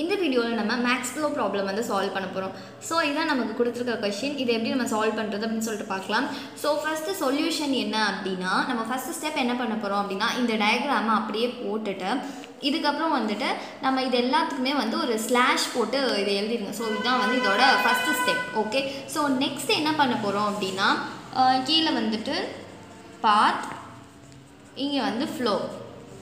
இந்த வீடியோவில் நம்ம மேக்ஸ் ஃப்ளோ ப்ராப்ளம் வந்து சால்வ் பண்ண போகிறோம் ஸோ இதான் நமக்கு கொடுத்துருக்க கொஷின் இதை எப்படி நம்ம சால்வ் பண்ணுறது அப்படின்னு சொல்லிட்டு பார்க்கலாம். ஸோ ஃபஸ்ட்டு சொல்யூஷன் என்ன அப்படின்னா நம்ம ஃபஸ்ட்டு ஸ்டெப் என்ன பண்ண போகிறோம் அப்படின்னா இந்த டயக்ராமை அப்படியே போட்டுட்டு இதுக்கப்புறம் வந்துட்டு நம்ம இது எல்லாத்துக்குமே வந்து ஒரு ஸ்லாஷ் போட்டு இதை எழுதிருங்க. ஸோ இதுதான் வந்து இதோட first step okay so next என்ன பண்ண போகிறோம் அப்படின்னா கீழே வந்துட்டு பாத் இங்கே வந்து ஃப்ளோ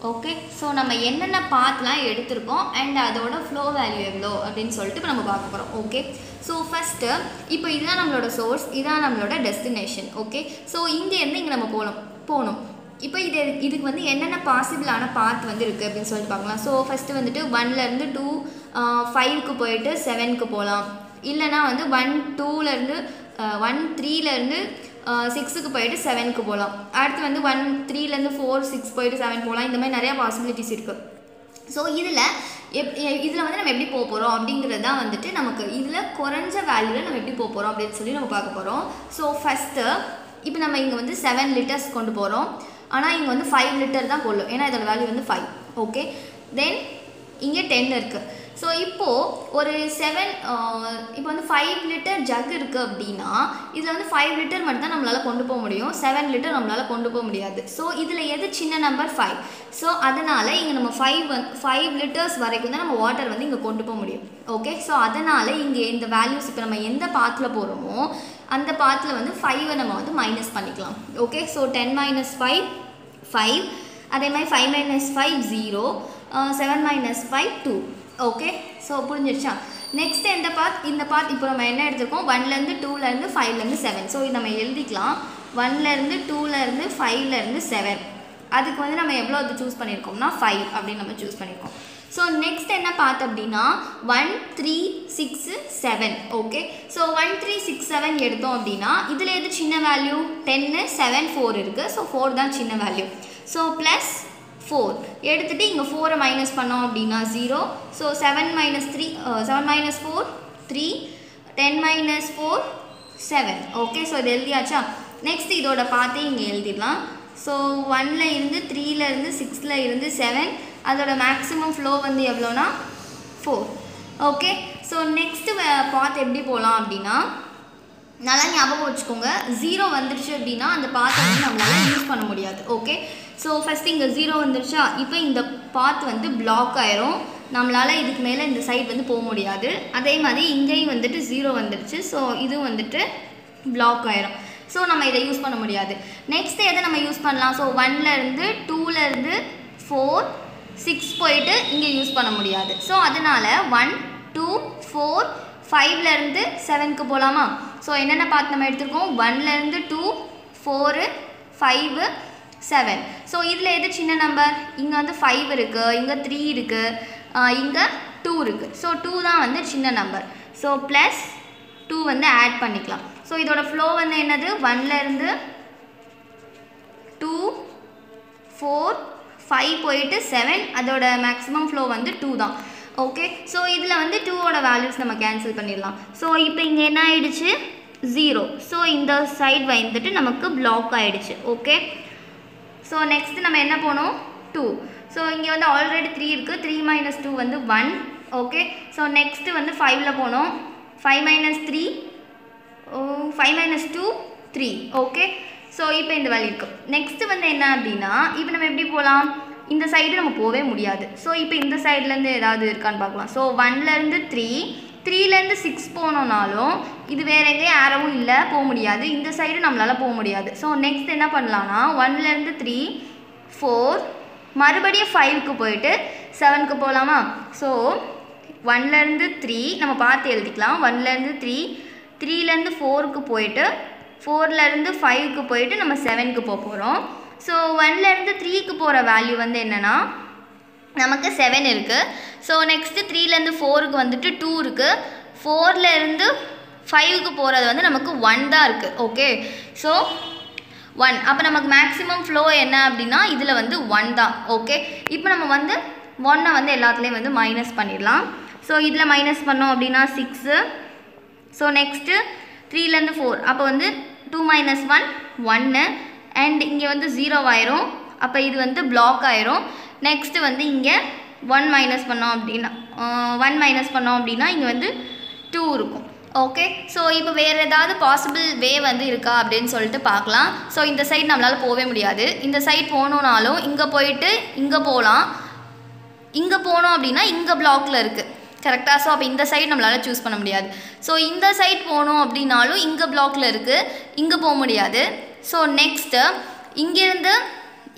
ஓகே ஸோ நம்ம என்னென்ன பாத்லாம் எடுத்திருக்கோம் அண்ட் அதோட ஃப்ளோ வேல்யூ எவ்வளோ அப்படின்னு சொல்லிட்டு இப்போ நம்ம பார்க்க போகிறோம் ஓகே ஸோ ஃபஸ்ட்டு இப்போ இதுதான் நம்மளோட சோர்ஸ் இதான் நம்மளோட டெஸ்டினேஷன் ஓகே ஸோ இங்கேருந்து இங்கே நம்ம போகணும் போகணும். இப்போ இது இதுக்கு வந்து என்னென்ன பாசிபிளான பாத் வந்து இருக்குது அப்படின்னு சொல்லிட்டு பார்க்கலாம். ஸோ ஃபஸ்ட்டு வந்துட்டு ஒன்லேருந்து டூ ஃபைவ்க்கு போயிட்டு செவனுக்கு போகலாம். இல்லைனா வந்து ஒன் டூலேருந்து ஒன் த்ரீலேருந்து சிக்ஸுக்கு போயிட்டு செவனுக்கு போகலாம் அடுத்து வந்து ஒன் த்ரீலேருந்து ஃபோர் சிக்ஸ் போயிட்டு செவன் போகலாம் இந்த மாதிரி நிறையா பாசிபிலிட்டிஸ் இருக்குது ஸோ இதில் எப் இதில் வந்து நம்ம எப்படி போக போகிறோம் அப்படிங்கிறது தான் வந்துட்டு நமக்கு இதில் குறைஞ்ச வேல்யூவில் நம்ம எப்படி போக போகிறோம் அப்படின்னு சொல்லி நம்ம பார்க்க போகிறோம் ஸோ ஃபஸ்ட்டு இப்போ நம்ம இங்கே வந்து செவன் லிட்டர்ஸ் கொண்டு போகிறோம் ஆனால் இங்கே வந்து ஃபைவ் லிட்டர் தான் போடணும். ஏன்னா இதோட வேல்யூ வந்து ஃபைவ் ஓகே தென் இங்கே டென் இருக்குது ஸோ இப்போது ஒரு செவன் uh, இப்போ வந்து ஃபைவ் லிட்டர் ஜக் இருக்குது அப்படின்னா இதில் வந்து ஃபைவ் லிட்டர் மட்டும் தான் நம்மளால் கொண்டு போக முடியும். செவன் லிட்டர் நம்மளால் கொண்டு போக முடியாது. ஸோ இதில் எது சின்ன நம்பர் ஃபைவ் ஸோ அதனால் இங்கே நம்ம ஃபைவ் வந்து ஃபைவ் லிட்டர்ஸ் வரைக்கும் தான் நம்ம வாட்டர் வந்து இங்கே கொண்டு போக முடியும். ஓகே ஸோ அதனால் இங்கே இந்த வேல்யூஸ் இப்போ நம்ம எந்த பாத்தில் போகிறோமோ அந்த பாத்தில் வந்து ஃபைவை நம்ம வந்து மைனஸ் பண்ணிக்கலாம். Okay so ten minus five five அதே மாதிரி five minus five zero seven minus five two okay so புரிஞ்சிருச்சா? Next எந்த பார்த் இந்த பார்த் இப்போ நம்ம என்ன எடுத்திருக்கோம்? ஒன்லேருந்து டூலேருந்து ஃபைவ்லேருந்து செவன் ஸோ இது நம்ம எழுதிக்கலாம். ஒன்லேருந்து டூலேருந்து ஃபைவ்லேருந்து செவன் அதுக்கு வந்து நம்ம எவ்வளோ அது சூஸ் பண்ணியிருக்கோம்னா ஃபைவ் அப்படின்னு நம்ம சூஸ் பண்ணியிருக்கோம் ஸோ நெக்ஸ்ட் என்ன பார்த்து அப்படின்னா one three six seven okay so one three six seven எடுத்தோம் அப்படின்னா இதில் எது சின்ன வேல்யூ டென்னு செவன் ஃபோர் இருக்குது ஸோ ஃபோர் தான் சின்ன வேல்யூ ஸோ ப்ளஸ் ஃபோர் எடுத்துகிட்டு இங்கே ஃபோரை மைனஸ் பண்ணோம் அப்படின்னா zero so seven minus three seven minus four three ten minus four seven okay so இது எழுதியாச்சா? நெக்ஸ்ட் இதோட பார்த்தே இங்கே எழுதிடலாம். ஸோ ஒன்ல இருந்து த்ரீல இருந்து சிக்ஸில் இருந்து செவன் அதோட மேக்ஸிமம் ஃப்ளோ வந்து எவ்வளோனா four okay so next path எப்படி போகலாம் அப்படின்னா நல்லா ஞாபகம் வச்சுக்கோங்க. ஜீரோ வந்துருச்சு அப்படின்னா அந்த பாத்தை வந்து நம்மளால் யூஸ் பண்ண முடியாது. ஓகே ஸோ ஃபஸ்ட் இங்கே ஜீரோ வந்துருச்சா? இப்போ இந்த பாத் வந்து பிளாக் ஆயிரும். நம்மளால் இதுக்கு மேலே இந்த சைட் வந்து போக முடியாது. அதே மாதிரி இங்கேயும் வந்துட்டு ஜீரோ வந்துடுச்சு ஸோ இதுவும் வந்துட்டு பிளாக் ஆயிரும். ஸோ நம்ம இதை யூஸ் பண்ண முடியாது. நெக்ஸ்ட் எதை நம்ம யூஸ் பண்ணலாம்? ஸோ ஒன்லேருந்து டூலேருந்து ஃபோர் சிக்ஸ் போயிட்டு இங்கே யூஸ் பண்ண முடியாது. ஸோ அதனால் ஒன் டூ ஃபோர் ஃபைவ்லேருந்து செவனுக்கு போகலாமா ஸோ என்னென்ன பார்த்து நம்ம எடுத்துருக்கோம்? ஒன்லேருந்து two four five seven so இதில் எது சின்ன நம்பர் இங்கே வந்து ஃபைவ் இருக்குது இங்கே த்ரீ இருக்குது இங்கே டூ இருக்குது ஸோ டூ தான் வந்து சின்ன நம்பர் ஸோ ப்ளஸ் டூ வந்து ஆட் பண்ணிக்கலாம். ஸோ இதோட ஃப்ளோ வந்து என்னது? ஒன்லேருந்து டூ ஃபோர் ஃபைவ் போயிட்டு செவன் அதோட மேக்ஸிமம் ஃப்ளோ வந்து டூ தான். ஓகே ஸோ இதில் வந்து டூவோட வேல்யூஸ் நம்ம கேன்சல் பண்ணிடலாம். ஸோ இப்போ இங்கே என்ன ஆயிடுச்சு? ஜீரோ ஸோ இந்த சைடு வந்துட்டு நமக்கு பிளாக் ஆகிடுச்சு ஓகே ஸோ நெக்ஸ்ட் நம்ம என்ன போனோம்? டூ ஸோ இங்கே வந்து ஆல்ரெடி த்ரீ இருக்குது த்ரீ மைனஸ் டூ வந்து ஒன் ஓகே ஸோ நெக்ஸ்ட்டு வந்து ஃபைவ்ல போனோம். Five minus three five minus two three okay so இப்போ இந்த வேல்யூ இருக்குது நெக்ஸ்ட்டு வந்து என்ன அப்படின்னா இப்போ நம்ம எப்படி போகலாம் இந்த சைடு நம்ம போகவே முடியாது. ஸோ இப்போ இந்த சைட்லேருந்து ஏதாவது இருக்கான்னு பார்க்கலாம். ஸோ ஒன்லேருந்து த்ரீ த்ரீலேருந்து சிக்ஸ் போனோம்னாலும் இது வேற எங்கேயும் ஆரவும் இல்லை போக முடியாது. இந்த சைடு நம்மளால் போக முடியாது. ஸோ நெக்ஸ்ட் என்ன பண்ணலான்னா ஒன்லேருந்து த்ரீ ஃபோர் மறுபடியும் ஃபைவ்க்கு போயிட்டு செவனுக்கு போகலாமா? ஸோ ஒன்லேருந்து த்ரீ நம்ம பார்த்து எழுதிக்கலாம். ஒன்லேருந்து த்ரீ த்ரீலேருந்து ஃபோருக்கு போயிட்டு ஃபோர்லேருந்து ஃபைவ்க்கு போயிட்டு நம்ம செவனுக்கு போக போகிறோம் ஸோ ஒன்லேருந்து த்ரீக்கு போகிற வேல்யூ வந்து என்னென்னா நமக்கு செவன் இருக்குது ஸோ நெக்ஸ்ட்டு த்ரீலேருந்து ஃபோருக்கு வந்துட்டு டூ இருக்குது ஃபோர்லேருந்து ஃபைவுக்கு போகிறது வந்து நமக்கு ஒன் தான் இருக்குது ஓகே ஸோ ஒன் அப்போ நமக்கு மேக்ஸிமம் ஃப்ளோ என்ன அப்படின்னா இதில் வந்து ஒன் தான். ஓகே இப்போ நம்ம வந்து ஒன்னை வந்து எல்லாத்துலேயும் வந்து மைனஸ் பண்ணிடலாம். ஸோ இதில் மைனஸ் பண்ணோம் அப்படின்னா சிக்ஸு ஸோ நெக்ஸ்ட்டு த்ரீலேருந்து ஃபோர் அப்போ வந்து டூ மைனஸ் ஒன் ஒன்று அண்ட் இங்கே வந்து ஜீரோ ஆயிரும். அப்போ இது வந்து பிளாக் ஆயிரும். நெக்ஸ்ட்டு வந்து இங்கே ஒன் மைனஸ் பண்ணோம் அப்படின்னா ஒன் மைனஸ் பண்ணோம் அப்படின்னா இங்கே வந்து டூ இருக்கும். ஓகே ஸோ இப்போ வேறு ஏதாவது பாசிபிள் வே வந்து இருக்கா அப்படின்னு சொல்லிட்டு பார்க்கலாம். ஸோ இந்த சைடு நம்மளால் போகவே முடியாது. இந்த சைடு போகணுன்னாலும் இங்கே போயிட்டு இங்கே போகலாம். இங்கே போனோம் அப்படின்னா இங்கே பிளாக்ல இருக்குது கரெக்டாக ஸோ அப்போ இந்த சைடு நம்மளால் சூஸ் பண்ண முடியாது. ஸோ இந்த சைட் போனோம் அப்படின்னாலும் இங்கே பிளாக்ல இருக்குது இங்கே போக முடியாது. ஸோ நெக்ஸ்ட்டு இங்கேருந்து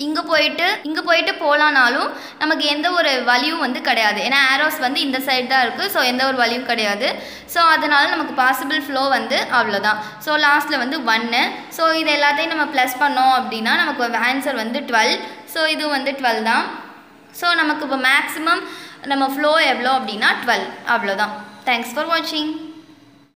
இங்கே போயிட்டு இங்கே போயிட்டு போகலானாலும் நமக்கு எந்த ஒரு வழியும் வந்து கிடையாது. ஏன்னா ஏரோஸ் வந்து இந்த சைடு தான் இருக்குது ஸோ எந்த ஒரு வழியும் கிடையாது. ஸோ அதனால் நமக்கு பாசிபிள் ஃப்ளோ வந்து அவ்வளோதான் ஸோ லாஸ்ட்டில் வந்து ஒன்று ஸோ இது எல்லாத்தையும் நம்ம ப்ளஸ் பண்ணோம் அப்படின்னா நமக்கு ஆன்சர் வந்து டுவெல் ஸோ இது வந்து டுவெல் தான். ஸோ நமக்கு இப்போ மேக்ஸிமம் நம்ம ஃப்ளோ எவ்வளோ அப்படின்னா டுவெல் அவ்வளோதான் தேங்க்ஸ் ஃபார் வாட்சிங்